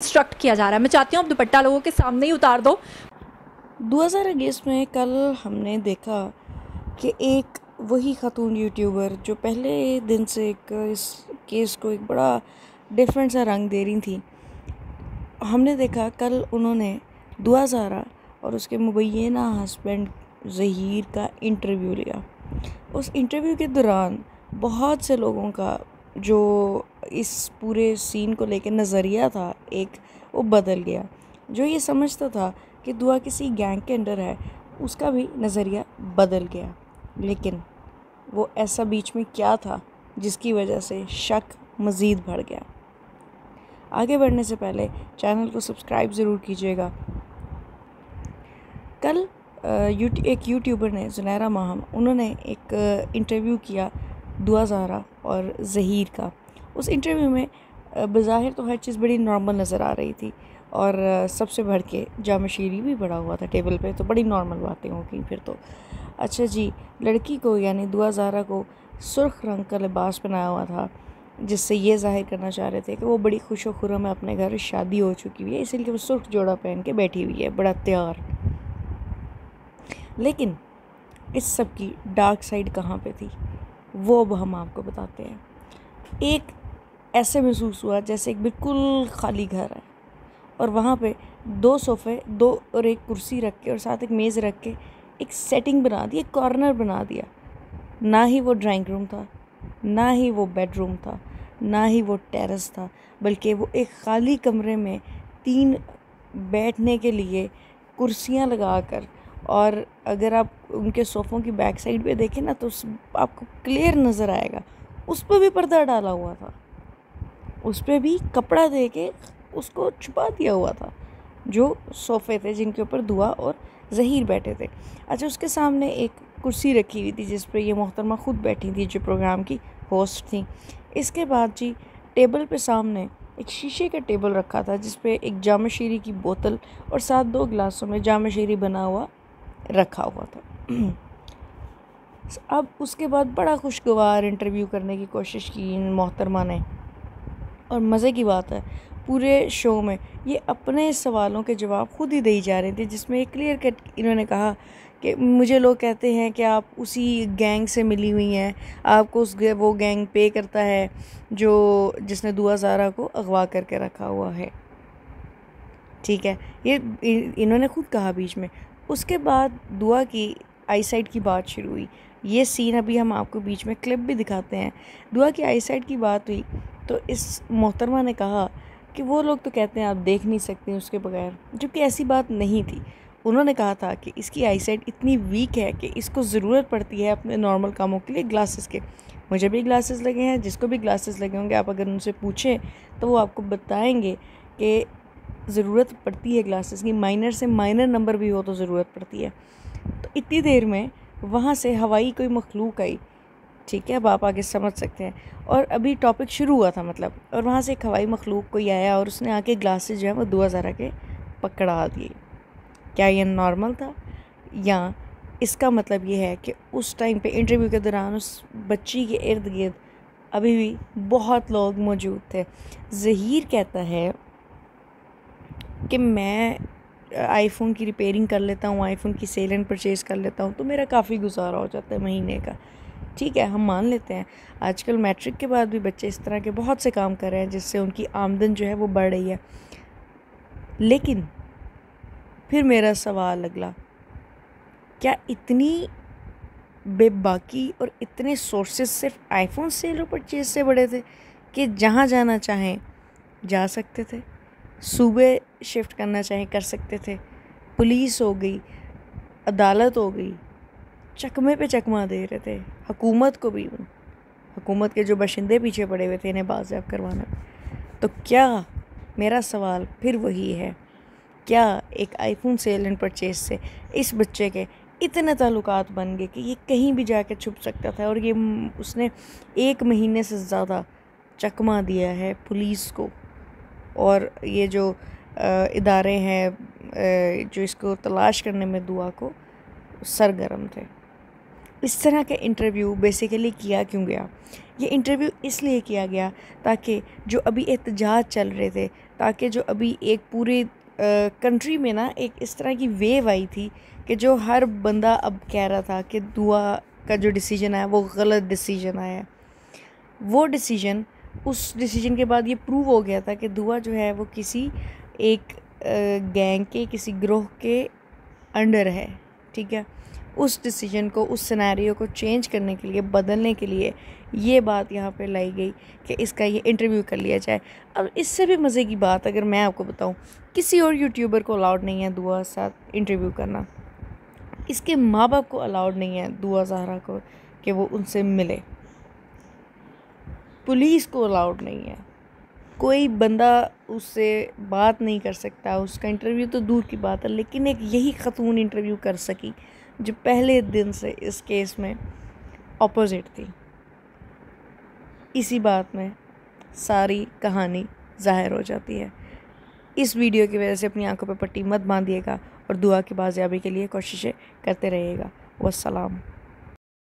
Instruct किया जा रहा है। मैं चाहती हूँ आप दुपट्टा लोगों के सामने ही उतार दो। दो हज़ार अगेंस्ट में कल हमने देखा कि एक वही ख़ातून यूट्यूबर जो पहले दिन से एक इस केस को एक बड़ा डिफरेंट सा रंग दे रही थी, हमने देखा कल उन्होंने दुआ ज़ारा और उसके मुबैना हस्बैंड ज़हीर का इंटरव्यू लिया। उस इंटरव्यू के दौरान बहुत से लोगों का जो इस पूरे सीन को लेकर नज़रिया था, एक वो बदल गया। जो ये समझता था कि दुआ किसी गैंग के अंडर है, उसका भी नज़रिया बदल गया। लेकिन वो ऐसा बीच में क्या था, जिसकी वजह से शक मज़ीद बढ़ गया। आगे बढ़ने से पहले चैनल को सब्सक्राइब ज़रूर कीजिएगा। कल एक यूट्यूबर ने, जुनैरा माहम, उन्होंने एक इंटरव्यू किया दुआ ज़ारा और ज़हीर का। उस इंटरव्यू में बज़ाहिर तो हर चीज़ बड़ी नॉर्मल नज़र आ रही थी और सबसे बढ़ के जाम शीरी भी बड़ा हुआ था टेबल पे तो बड़ी नॉर्मल बातें होगी फिर तो। अच्छा जी, लड़की को यानी दुआ ज़ारा को सुर्ख रंग का लिबास बनाया हुआ था, जिससे ये ज़ाहिर करना चाह रहे थे कि वो बड़ी खुश व खुरम है अपने घर शादी हो चुकी हुई है, इसीलिए वो सुर्ख जोड़ा पहन के बैठी हुई है, बड़ा तैयार। लेकिन इस सब की डार्क साइड कहाँ पे थी? वो अब हम आपको बताते हैं। एक ऐसे महसूस हुआ जैसे एक बिल्कुल खाली घर है। और वहाँ पे दो सोफ़े, दो और एक कुर्सी रख के और साथ एक मेज़ रख के एक सेटिंग बना दी, एक कॉर्नर बना दिया। ना ही वो ड्राइंग रूम था, ना ही वो बेडरूम था, ना ही वो टेरेस था, बल्कि वो एक ख़ाली कमरे में तीन बैठने के लिए कुर्सियाँ लगा कर और अगर आप उनके सोफ़ों की बैक साइड पे देखें ना तो आपको क्लियर नज़र आएगा। उस पर भी पर्दा डाला हुआ था। उस पर भी कपड़ा दे के उसको छुपा दिया हुआ था, जो सोफ़े थे जिनके ऊपर दुआ और ज़हीर बैठे थे। अच्छा उसके सामने एक कुर्सी रखी हुई थी जिस पर ये मोहतरमा ख़ुद बैठी थी जो प्रोग्राम की होस्ट थी। इसके बाद जी, टेबल पे सामने एक शीशे का टेबल रखा था जिस पे एक जाम शीरी की बोतल और साथ दो गिलासों में जाम शीरी बना हुआ, रखा हुआ था। अब उसके बाद बड़ा खुशगवार इंटरव्यू करने की कोशिश की मोहतरमा ने। और मज़े की बात है, पूरे शो में ये अपने सवालों के जवाब खुद ही दी जा रही थी, जिसमें एक क्लियर कट इन्होंने कहा कि मुझे लोग कहते हैं कि आप उसी गैंग से मिली हुई हैं, आपको उस वो गैंग पे करता है, जो जिसने दुआ ज़ारा को अगवा करके रखा हुआ है। ठीक है, ये इन्होंने खुद कहा बीच में। उसके बाद दुआ की आई साइड की बात शुरू हुई। ये सीन अभी हम आपको बीच में क्लिप भी दिखाते हैं। दुआ की आई साइड की बात हुई तो इस मोहतरमा ने कहा कि वो लोग तो कहते हैं आप देख नहीं सकते उसके बगैर जबकि ऐसी बात नहीं थी। उन्होंने कहा था कि इसकी आई साइड इतनी वीक है कि इसको ज़रूरत पड़ती है अपने नॉर्मल कामों के लिए ग्लासेस के। मुझे भी ग्लासेस लगे हैं, जिसको भी ग्लासेस लगे होंगे, आप अगर उनसे पूछें तो वो आपको बताएँगे कि ज़रूरत पड़ती है ग्लासेस की। माइनर से माइनर नंबर भी हो तो ज़रूरत पड़ती है। तो इतनी देर में वहाँ से हवाई कोई मखलूक आई ठीक है, अब आप आगे समझ सकते हैं। और अभी टॉपिक शुरू हुआ था मतलब और वहाँ से एक हवाई मखलूक कोई आया और उसने आके ग्लासेस जो है वो दो हज़ार के पकड़ा दिए। क्या ये नॉर्मल था? या इसका मतलब ये है कि उस टाइम पे इंटरव्यू के दौरान उस बच्ची के इर्द गिर्द अभी भी बहुत लोग मौजूद थे। ज़हीर कहता है कि मैं आईफोन की रिपेयरिंग कर लेता हूँ आईफोन की सेल एंड परचेज़ कर लेता हूँ तो मेरा काफ़ी गुजारा हो जाता है महीने का। ठीक है, हम मान लेते हैं। आजकल मैट्रिक के बाद भी बच्चे इस तरह के बहुत से काम कर रहे हैं जिससे उनकी आमदन जो है वो बढ़ रही है। लेकिन फिर मेरा सवाल अगला, क्या इतनी बेबाकी और इतने सोर्सेज सिर्फ़ आईफोन सेल और परचेज से बड़े थे कि जहाँ जाना चाहें, जा सकते थे? सूबे शिफ्ट करना चाहें, कर सकते थे। पुलिस हो गई, अदालत हो गई चकमे पे चकमा दे रहे थे। हुकूमत को भी। हुकूमत के जो बशिंदे पीछे पड़े हुए थे, इन्हें बाजियाब करवाना। तो क्या मेरा सवाल फिर वही है, क्या एक आईफोन सेल एंड परचेज से इस बच्चे के इतने ताल्लुकात बन गए कि ये कहीं भी जाके छुप सकता था और ये उसने एक महीने से ज़्यादा चकमा दिया है पुलिस को? और ये जो इदारे हैं जो इसको तलाश करने में दुआ को, सरगर्म थे। इस तरह का इंटरव्यू बेसिकली किया क्यों गया? ये इंटरव्यू इसलिए किया गया ताकि जो अभी एहतजाज चल रहे थे, ताकि जो अभी एक पूरे कंट्री में ना एक इस तरह की वेव आई थी कि जो हर बंदा अब कह रहा था कि दुआ का जो डिसीज़न आया, वो गलत डिसीज़न आया। वो डिसीज़न उस डिसीज़न के बाद ये प्रूव हो गया था कि दुआ जो है वो किसी एक गैंग के, किसी ग्रोह के अंडर है, ठीक है? उस डिसीज़न को, उस सिनेरियो को चेंज करने के लिए, बदलने के लिए ये बात यहाँ पे लाई गई कि इसका ये इंटरव्यू कर लिया जाए। अब इससे भी मज़े की बात अगर मैं आपको बताऊँ, किसी और यूट्यूबर को अलाउड नहीं है दुआ साथ इंटरव्यू करना। इसके माँ बाप को अलाउड नहीं है दुआ जहरा को कि वो उनसे मिले। पुलिस को अलाउड नहीं है। कोई बंदा उससे बात नहीं कर सकता, उसका इंटरव्यू तो दूर की बात है, लेकिन एक यही ख़तून इंटरव्यू कर सकी जो पहले दिन से इस केस में अपोजिट थी। इसी बात में सारी कहानी ज़ाहिर हो जाती है। इस वीडियो की वजह से अपनी आँखों पर पट्टी मत बांधिएगा और दुआ की बाजियाबी के लिए कोशिशें करते रहिएगा। वसलाम